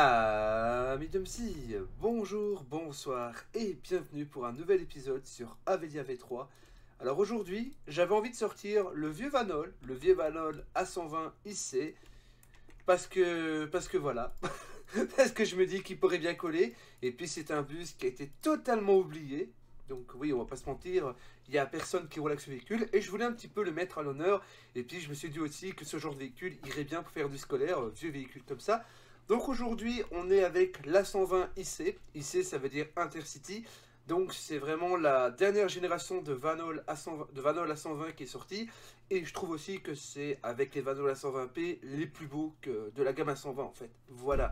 Ah, mesdames si, bonjour, bonsoir et bienvenue pour un nouvel épisode sur Avelia V3. Alors aujourd'hui, j'avais envie de sortir le vieux Vanol, le vieux Vanol A120 IC, parce que, parce que voilà, parce que je me dis qu'il pourrait bien coller, et puis c'est un bus qui a été totalement oublié, donc oui, on va pas se mentir, il y a personne qui roule avec ce véhicule, et je voulais un petit peu le mettre à l'honneur, et puis je me suis dit aussi que ce genre de véhicule irait bien pour faire du scolaire, euh, vieux véhicule comme ça, donc aujourd'hui, on est avec l'A120 IC. IC, ça veut dire Intercity. Donc c'est vraiment la dernière génération de Vanol A120, de Vanol A120 qui est sortie. Et je trouve aussi que c'est avec les Vanol A120P les plus beaux que de la gamme A120 en fait. Voilà.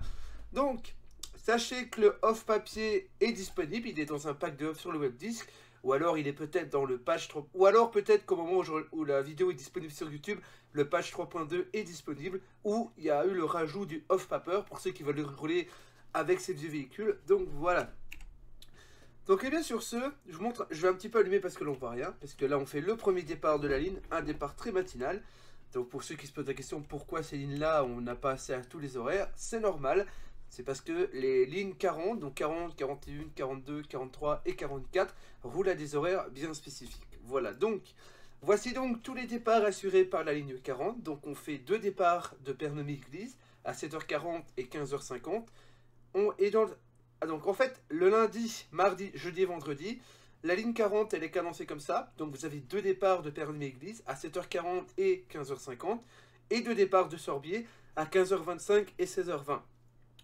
Donc, sachez que le off papier est disponible. Il est dans un pack de off sur le web disque ou alors il est peut-être dans le patch 3, ou alors peut-être qu'au moment où, la vidéo est disponible sur YouTube, le patch 3.2 est disponible, ou il y a eu le rajout du off-paper pour ceux qui veulent rouler avec ces vieux véhicules. Donc voilà. Donc et eh bien sur ce, je montre, je vais un petit peu allumer parce que l'on voit rien, parce que là on fait le premier départ de la ligne, un départ très matinal. Donc pour ceux qui se posent la question pourquoi ces lignes là on n'a pas assez à tous les horaires, c'est normal. C'est parce que les lignes 40, donc 40, 41, 42, 43 et 44, roulent à des horaires bien spécifiques. Voilà, donc, voici donc tous les départs assurés par la ligne 40. Donc, on fait deux départs de Pernomy-Église à 7h40 et 15h50. On ah, donc, en fait, le lundi, mardi, jeudi et vendredi, la ligne 40, elle est cadencée comme ça. Donc, vous avez deux départs de Pernomy-Église à 7h40 et 15h50. Et deux départs de Sorbier à 15h25 et 16h20.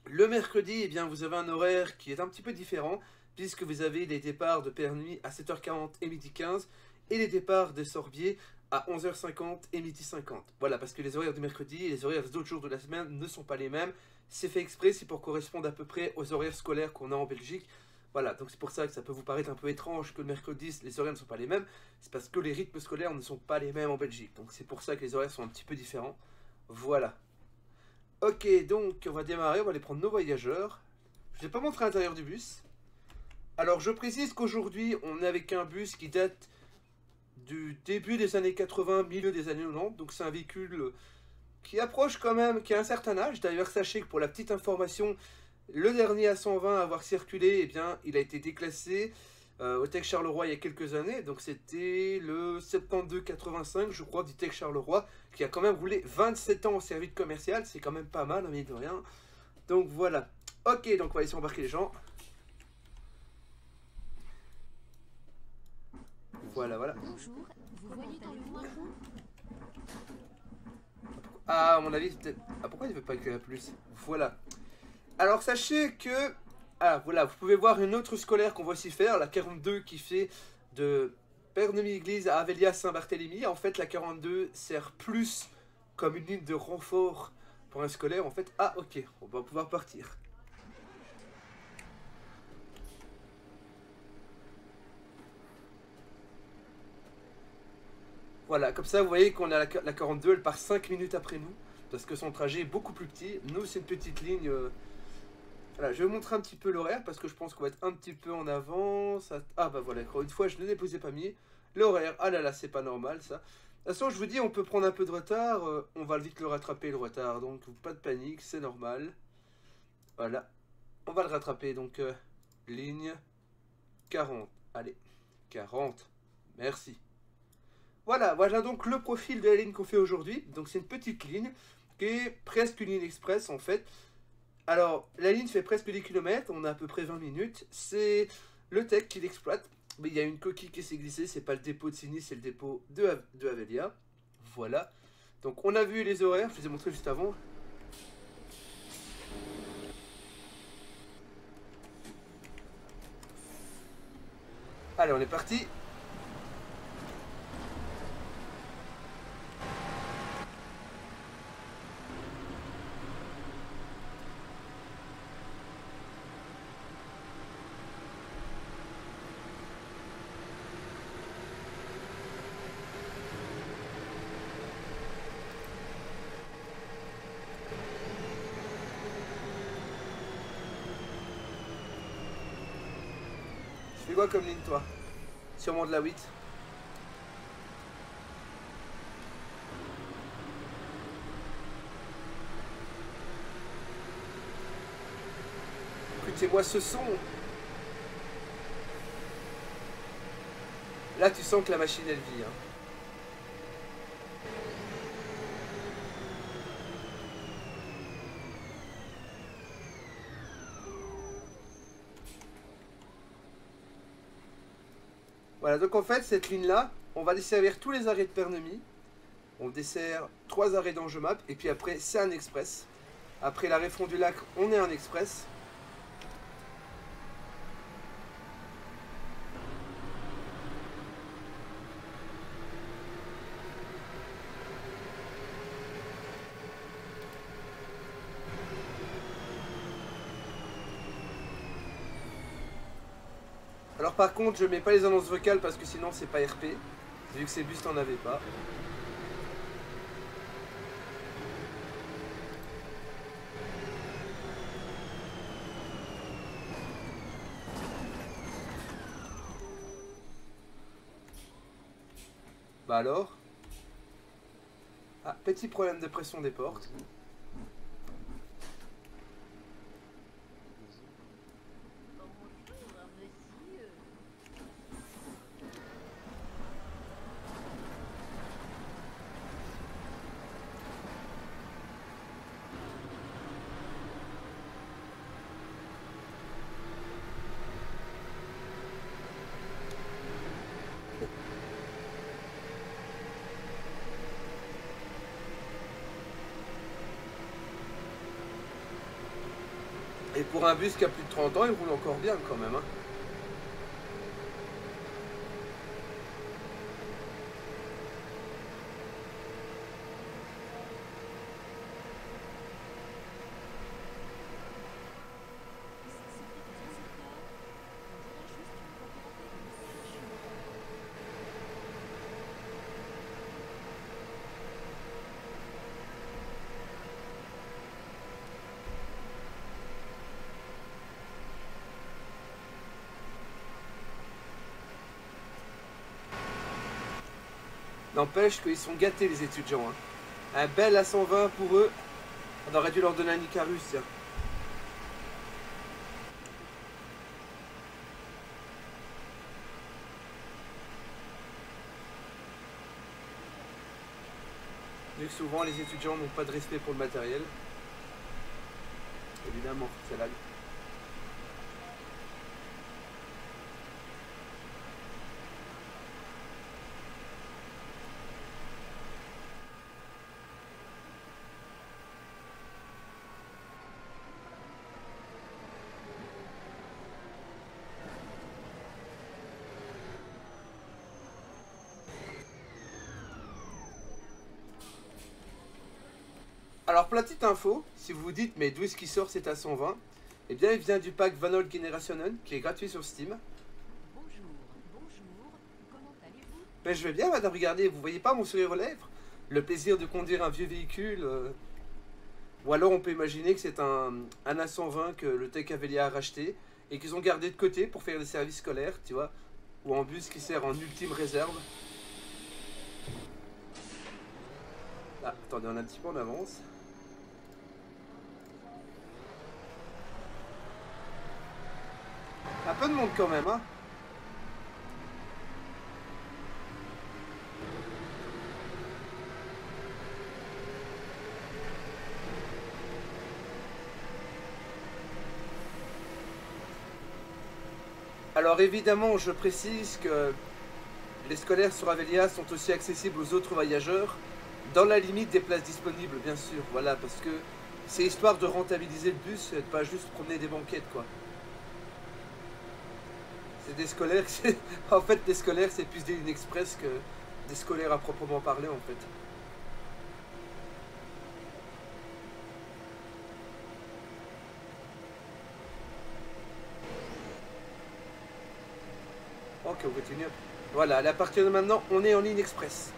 Le mercredi, eh bien, vous avez un horaire qui est un petit peu différent, puisque vous avez les départs de Pernuit à 7h40 et midi 15, et les départs de Sorbier à 11h50 et midi 50. Voilà, parce que les horaires du mercredi et les horaires d'autres jours de la semaine ne sont pas les mêmes. C'est fait exprès, c'est pour correspondre à peu près aux horaires scolaires qu'on a en Belgique. Voilà, donc c'est pour ça que ça peut vous paraître un peu étrange que le mercredi, les horaires ne sont pas les mêmes. C'est parce que les rythmes scolaires ne sont pas les mêmes en Belgique. Donc c'est pour ça que les horaires sont un petit peu différents. Voilà. Ok, donc on va démarrer, on va aller prendre nos voyageurs. Je ne vais pas montrer l'intérieur du bus. Alors je précise qu'aujourd'hui on est avec un bus qui date du début des années 80, milieu des années 90. Donc c'est un véhicule qui approche quand même, qui a un certain âge. D'ailleurs sachez que pour la petite information, le dernier à 120 à avoir circulé, eh bien il a été déclassé euh, au Tech Charleroi il y a quelques années. Donc c'était le 72-85, je crois, du Tech Charleroi, qui a quand même roulé 27 ans au service commercial. C'est quand même pas mal, mais de rien. Donc voilà. Ok, donc on va essayer d'embarquer les gens. Voilà, voilà. Bonjour, vous voyez dans le Ah, à mon avis, peut-être... Ah, pourquoi il ne veut pas écrire plus? Voilà. Alors, sachez que ah, voilà, vous pouvez voir une autre scolaire qu'on va aussi faire, la 42 qui fait de Pernomy-Église à Avelia-Saint-Barthélemy. En fait, la 42 sert plus comme une ligne de renfort pour un scolaire. En fait, ah, ok, on va pouvoir partir. Voilà, comme ça, vous voyez qu'on a la, 42, elle part 5 minutes après nous, parce que son trajet est beaucoup plus petit. Nous, c'est une petite ligne... Euh, je vais vous montrer un petit peu l'horaire parce que je pense qu'on va être un petit peu en avance. Ah bah voilà, une fois je ne l'ai pas mis. L'horaire, ah là là, c'est pas normal ça. De toute façon, je vous dis, on peut prendre un peu de retard. Euh, on va vite le rattraper le retard, donc pas de panique, c'est normal. Voilà, on va le rattraper, donc euh, ligne 40. Allez, 40, merci. Voilà, voilà donc le profil de la ligne qu'on fait aujourd'hui. Donc c'est une petite ligne qui est presque une ligne express en fait. Alors, la ligne fait presque 10 km, on a à peu près 20 minutes. C'est le tech qui l'exploite. Mais il y a une coquille qui s'est glissée, c'est pas le dépôt de Sini, c'est le dépôt de, de Avelia. Voilà. Donc on a vu les horaires, je vous ai montré juste avant. Allez, on est parti. Fais quoi comme ligne toi Sûrement de la 8. écoutez-moi ce son. Là, tu sens que la machine, elle vit. Hein. Voilà, donc en fait, cette ligne-là, on va desservir tous les arrêts de Pernomy. On dessert trois arrêts d'Angemap, et puis après, c'est un express. Après l'arrêt Front du Lac, on est en express. Par contre, je mets pas les annonces vocales parce que sinon c'est pas RP, vu que ces bus t'en avais pas. Bah alors? Ah, petit problème de pression des portes. Pour un bus qui a plus de 30 ans, il roule encore bien quand même. Hein. N'empêche qu'ils sont gâtés les étudiants. Hein. Un bel A120 pour eux. On aurait dû leur donner un Icarus. Vu que souvent les étudiants n'ont pas de respect pour le matériel. Évidemment, c'est là. Alors, petite info, si vous vous dites, mais d'où est-ce qu'il sort cet A120 Eh bien, il vient du pack Vanol Generationen, qui est gratuit sur Steam. Bonjour, bonjour, comment allez-vous? Ben, je vais bien, madame, regardez, vous voyez pas mon sourire aux lèvres? Le plaisir de conduire un vieux véhicule. euh, Ou alors, on peut imaginer que c'est un, un A120 que le Tech Avelia a racheté et qu'ils ont gardé de côté pour faire des services scolaires, tu vois, ou en bus qui sert en ultime réserve. Ah, attendez, on a un petit peu en avance. De monde quand même, hein. Alors évidemment, je précise que les scolaires sur Avelia sont aussi accessibles aux autres voyageurs, dans la limite des places disponibles, bien sûr. Voilà, parce que c'est histoire de rentabiliser le bus et pas juste promener des banquettes, quoi. C'est des scolaires, en fait, des scolaires, c'est plus des lignes express que des scolaires à proprement parler, en fait. Ok, on continue. Voilà, à partir de maintenant, on est en ligne express.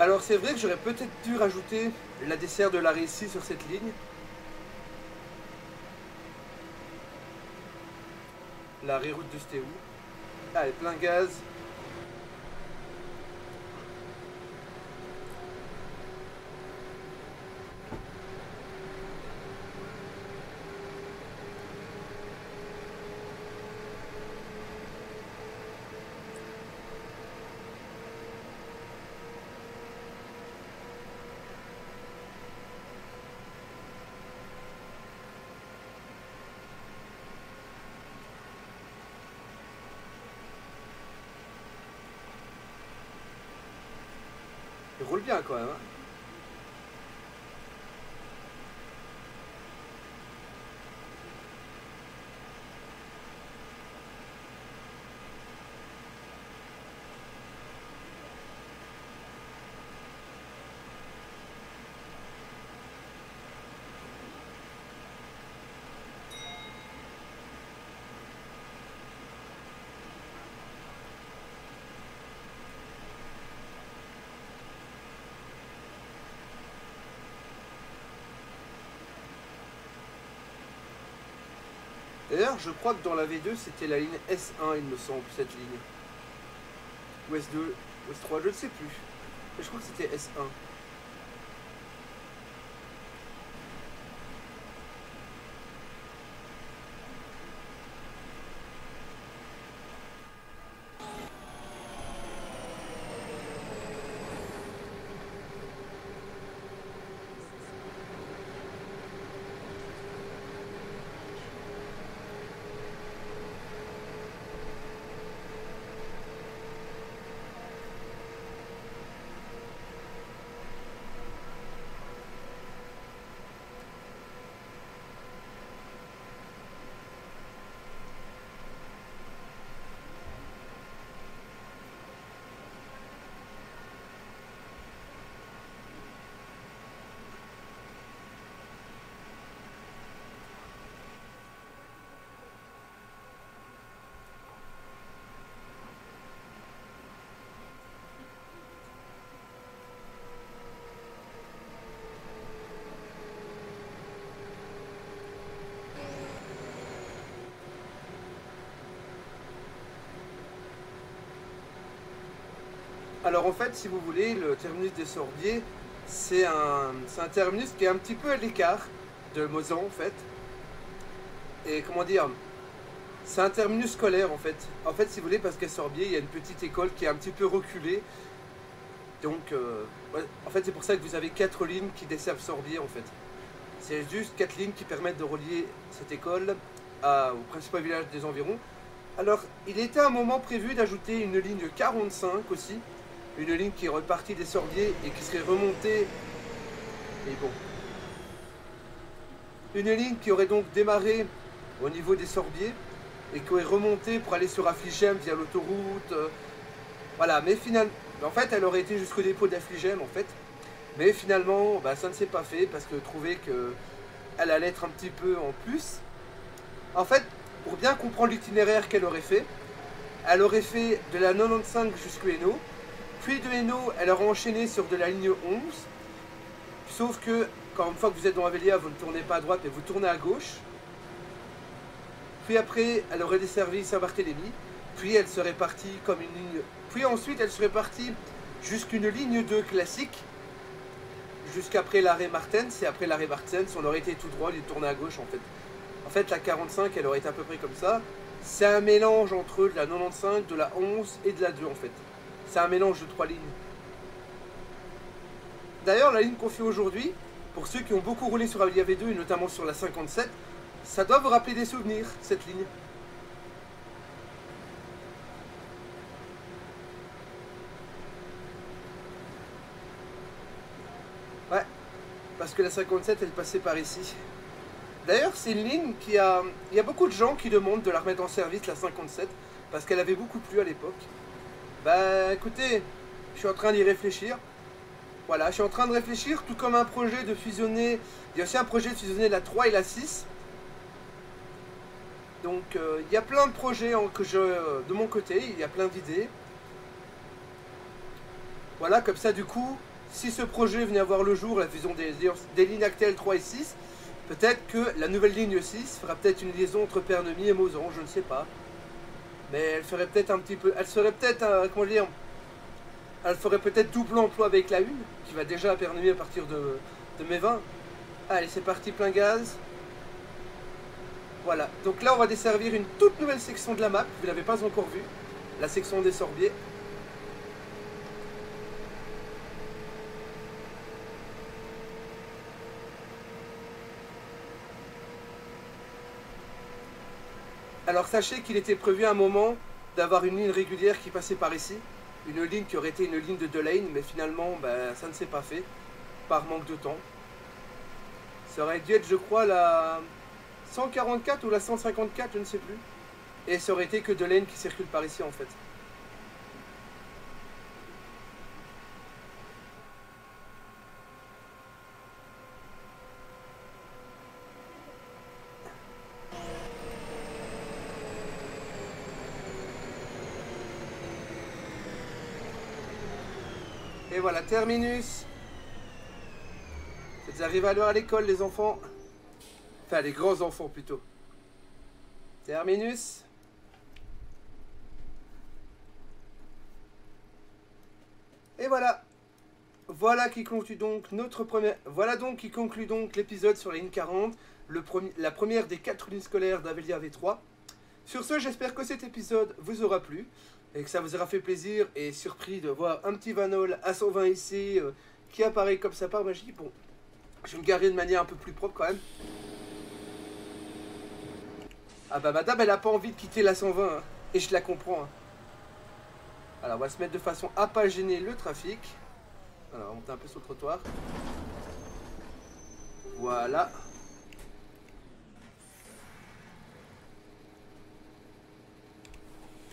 Alors c'est vrai que j'aurais peut-être dû rajouter la dessert de la récit sur cette ligne. La reroute de Stéou. Allez, plein gaz. Roule bien quand même. hein. D'ailleurs, je crois que dans la V2, c'était la ligne S1, il me semble, cette ligne. Ou S2, ou S3, je ne sais plus. Mais je crois que c'était S1. Alors en fait, si vous voulez, le terminus des Sorbiers, c'est un, un terminus qui est un petit peu à l'écart de Mozan en fait. Et comment dire C'est un terminus scolaire en fait. En fait, si vous voulez, parce qu'à Sorbier, il y a une petite école qui est un petit peu reculée. Donc, euh, en fait, c'est pour ça que vous avez quatre lignes qui desservent Sorbier en fait. C'est juste quatre lignes qui permettent de relier cette école à- au principal village des environs. Alors, il était un moment prévu d'ajouter une ligne 45 aussi, une ligne qui est repartie des Sorbiers et qui serait remontée. Et bon. Une ligne qui aurait donc démarré au niveau des Sorbiers et qui aurait remonté pour aller sur Affligem via l'autoroute. voilà, mais finalement. En fait, elle aurait été jusqu'au dépôt d'Affligem en fait. Mais finalement, bah, ça ne s'est pas fait parce que trouvé que elle allait être un petit peu en plus. En fait, pour bien comprendre l'itinéraire qu'elle aurait fait, elle aurait fait de la 95 jusqu'au Hainaut, puis de Hainaut, elle aurait enchaîné sur de la ligne 11, sauf que quand une fois que vous êtes dans Avelia, vous ne tournez pas à droite, mais vous tournez à gauche. Puis après, elle aurait desservi Saint-Barthélemy, puis elle serait partie comme une ligne... Puis ensuite, elle serait partie jusqu'une ligne 2 classique, jusqu'après l'arrêt Martens, et après l'arrêt Martens, on aurait été tout droit, il tourné à gauche en fait. En fait, la 45, elle aurait été à peu près comme ça. C'est un mélange entre de la 95, de la 11 et de la 2 en fait. C'est un mélange de trois lignes. D'ailleurs, la ligne qu'on fait aujourd'hui, pour ceux qui ont beaucoup roulé sur Avilia V2 et notamment sur la 57, ça doit vous rappeler des souvenirs, cette ligne. Ouais, parce que la 57, elle passait par ici. D'ailleurs, c'est une ligne qui a. Il y a beaucoup de gens qui demandent de la remettre en service, la 57, parce qu'elle avait beaucoup plu à l'époque. Bah écoutez, je suis en train d'y réfléchir. Voilà, je suis en train de réfléchir, tout comme un projet de fusionner. Il y a aussi un projet de fusionner la 3 et la 6. Donc euh, il y a plein de projets que de mon côté, il y a plein d'idées. Voilà, comme ça du coup, si ce projet venait à voir le jour, la fusion des, lignes Actel 3 et 6, peut-être que la nouvelle ligne 6 fera peut-être une liaison entre Pernemy et Mozan, je ne sais pas. Mais elle ferait peut-être un petit peu... Elle serait peut-être, euh, comment dire... Elle ferait peut-être double emploi avec la 1, qui va déjà à Pernemy à partir de, de mai 20. Allez, c'est parti, plein gaz. Voilà, donc là on va desservir une toute nouvelle section de la map, vous ne l'avez pas encore vue, la section des Sorbiers. Alors sachez qu'il était prévu à un moment d'avoir une ligne régulière qui passait par ici, une ligne qui aurait été une ligne de deux mais finalement ben, ça ne s'est pas fait, par manque de temps. Ça aurait dû être je crois la 144 ou la 154, je ne sais plus. Et ça aurait été que de laine qui circule par ici en fait. Terminus. Vous arrivez à l'heure à l'école les enfants Enfin, les grands enfants plutôt. Terminus. Et voilà. Voilà qui conclut donc notre première. Voilà donc qui conclut donc l'épisode sur la ligne 40, le premier... la première des quatre lignes scolaires d'Avelia V3. Sur ce, j'espère que cet épisode vous aura plu et que ça vous aura fait plaisir et surpris de voir un petit Vanol à 120 ici euh, qui apparaît comme ça par magie. Bon, je vais me garer de manière un peu plus propre quand même. Ah bah madame, elle a pas envie de quitter la 120. Hein. Et je la comprends. Hein. Alors, on va se mettre de façon à pas gêner le trafic. Alors, on va monter un peu sur le trottoir. Voilà.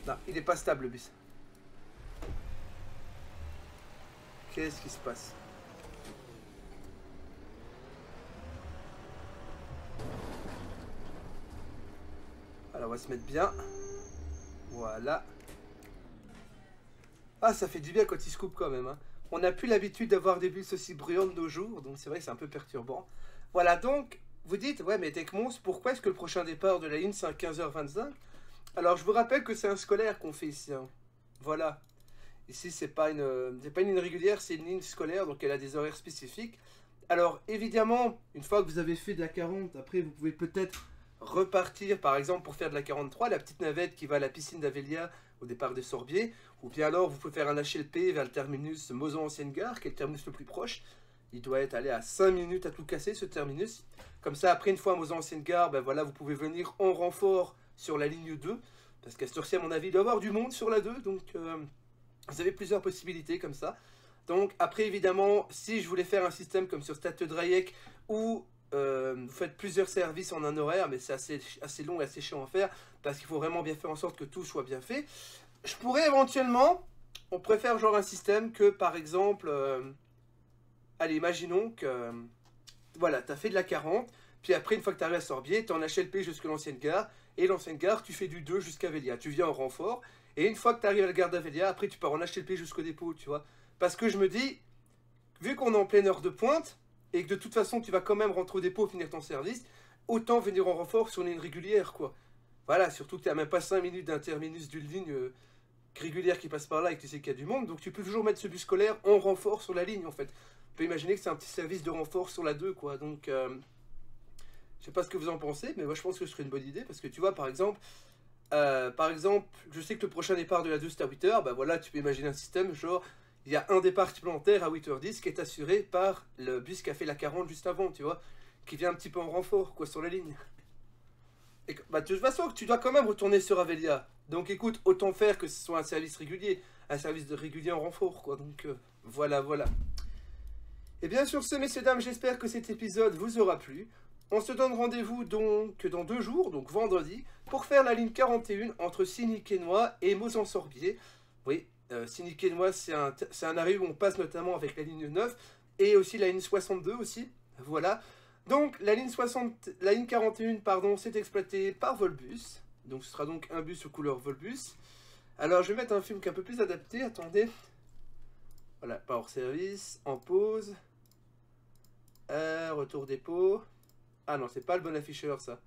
Non, il est pas stable le bus. Qu'est-ce qui se passe? Alors on va se mettre bien. Voilà. Ah, ça fait du bien quand il se coupe quand même. Hein. On n'a plus l'habitude d'avoir des bus aussi bruyants de nos jours, donc c'est vrai que c'est un peu perturbant. Voilà, donc, vous dites, ouais, mais Techmons, pourquoi est-ce que le prochain départ de la ligne, c'est à 15h25 Alors, je vous rappelle que c'est un scolaire qu'on fait ici. Hein. Voilà. Ici, c'est pas une, pas une ligne régulière, c'est une ligne scolaire, donc elle a des horaires spécifiques. Alors, évidemment, une fois que vous avez fait de la 40, après, vous pouvez peut-être repartir, par exemple, pour faire de la 43, la petite navette qui va à la piscine d'Avelia au départ des Sorbiers, ou bien alors vous pouvez faire un HLP vers le terminus Mozan-Ancienne Gare, qui est le terminus le plus proche. Il doit être allé à 5 minutes à tout casser, ce terminus. Comme ça, après, une fois à Mozan-Ancienne Gare, ben voilà, vous pouvez venir en renfort sur la ligne 2, parce qu'à ce à mon avis, il doit y avoir du monde sur la 2, donc euh, vous avez plusieurs possibilités comme ça. Donc après évidemment, si je voulais faire un système comme sur Stade Drayek où euh, vous faites plusieurs services en un horaire, mais c'est assez, assez long et assez chiant à faire, parce qu'il faut vraiment bien faire en sorte que tout soit bien fait. Je pourrais éventuellement, on préfère genre un système que par exemple, euh, allez, imaginons que, voilà, tu as fait de la 40, puis après, une fois que tu arrives à Sorbier, tu en HLP jusqu'à l'ancienne gare, et l'ancienne gare, tu fais du 2 jusqu'à Vélia. Tu viens en renfort, et une fois que tu arrives à la gare d'Avelia, après tu pars en HLP jusqu'au dépôt, tu vois. Parce que je me dis, vu qu'on est en pleine heure de pointe, et que de toute façon tu vas quand même rentrer au dépôt finir ton service, autant venir en renfort sur une ligne régulière, quoi. Voilà, surtout que tu n'as même pas 5 minutes d'interminus d'une ligne euh, régulière qui passe par là et que tu sais qu'il y a du monde, donc tu peux toujours mettre ce bus scolaire en renfort sur la ligne, en fait. Tu peux imaginer que c'est un petit service de renfort sur la 2, quoi. Donc, euh, je sais pas ce que vous en pensez, mais moi je pense que ce serait une bonne idée, parce que tu vois, par exemple, euh, par exemple, je sais que le prochain départ de la 2 c'est à 8h, bah voilà, tu peux imaginer un système genre il y a un départ supplémentaire à 8h10 qui est assuré par le bus qui a fait la 40 juste avant, tu vois, qui vient un petit peu en renfort, quoi, sur la ligne. Et, bah, de toute façon, tu dois quand même retourner sur Avelia. Donc écoute, autant faire que ce soit un service régulier, un service de régulier en renfort, quoi. Donc euh, voilà, voilà. Et bien sur ce, messieurs, dames, j'espère que cet épisode vous aura plu. On se donne rendez-vous donc dans deux jours, donc vendredi, pour faire la ligne 41 entre Signy-Quesnoy et Mozan-Sorbier. Oui, euh, c'est un, un, arrêt où on passe notamment avec la ligne 9 et aussi la ligne 62 aussi. Voilà. Donc la ligne, 60, la ligne 41 pardon, c'est exploité par Volbus. Donc ce sera donc un bus aux couleur Volbus. Alors je vais mettre un film qui est un peu plus adapté. Attendez. Voilà, pas service, en pause. Euh, retour dépôt. Ah non, c'est pas le bon afficheur ça.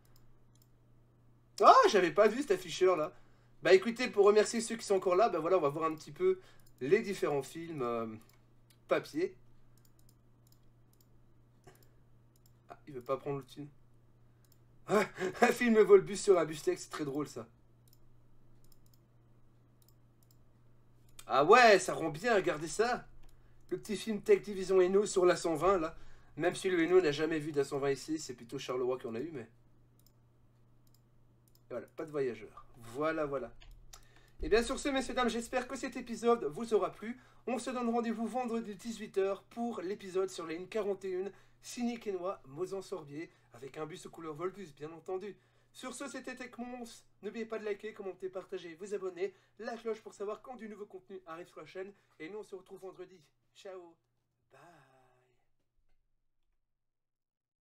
Ah, j'avais pas vu cet afficheur là. Bah écoutez, pour remercier ceux qui sont encore là, bah voilà, on va voir un petit peu les différents films euh, papier. Ah, il veut pas prendre le thune. Un film Volbus sur un bustex, c'est très drôle ça. Ah ouais, ça rend bien, regardez ça. Le petit film Tech Division Eno sur la 120 là. Même si Eno n'a jamais vu d'A 120 ici, c'est plutôt Charleroi qui en a eu, mais. Et voilà, pas de voyageurs. Voilà, voilà. Et bien sur ce, messieurs, dames, j'espère que cet épisode vous aura plu. On se donne rendez-vous vendredi 18h pour l'épisode sur la ligne 41, signé Quénois, Mozan-Sorbier, avec un bus aux couleurs Volbus, bien entendu. Sur ce, c'était TechMons. N'oubliez pas de liker, commenter, partager, vous abonner, la cloche pour savoir quand du nouveau contenu arrive sur la chaîne. Et nous, on se retrouve vendredi. Ciao.